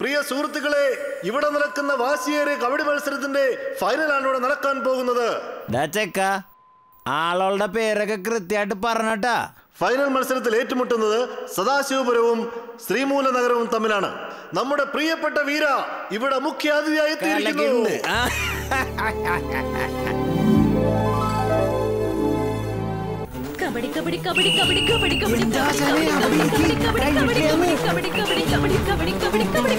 പ്രിയ സുഹൃത്തുക്കളെ ഇവിടെ നടക്കുന്ന വാശിയേറിയ കബഡി മത്സരത്തിന്റെ ഫൈനലാണ് ഇവിടെ നടക്കാൻ പോകുന്നത് ആളുകളുടെ പേരൊക്കെ കൃത്യമായിട്ട് പറഞ്ഞട്ടാ ഫൈനൽ മത്സരത്തിൽ ഏറ്റുമുട്ടുന്നത് സദാശിവപുരവും ശ്രീമൂല നഗരവും തമ്മിലാണ് നമ്മുടെ പ്രിയപ്പെട്ട വീര ഇവിടെ മുഖ്യ അതിഥിയായി എത്തിയിരിക്കുന്നു കബഡി കബഡി കബഡി കബഡി കബഡി കബഡി കബഡി കബഡി കബഡി കബഡി കബഡി കബഡി കബഡി കബഡി കബഡി കബഡി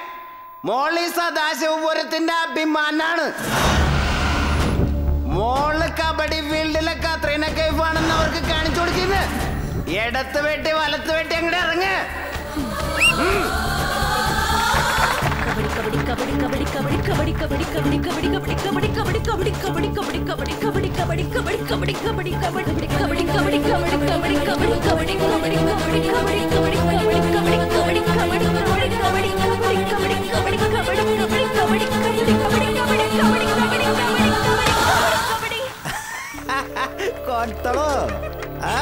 മോളി സദാശിവപുരത്തിന്റെ അഭിമാനാണ് മോള് കബഡി ഫീൽഡിലെ കത്രീന കൈഫാണെന്ന് അവർക്ക് കാണിച്ചു കൊടുക്കുന്നത് ഇടത്ത് വെട്ടി വലത്ത് വെട്ടി അങ്ങോട്ട് ഇറങ്ങ് കബഡി കബഡി കബഡി കബഡി ಕೊಡ್ತಾಳೋ ಆ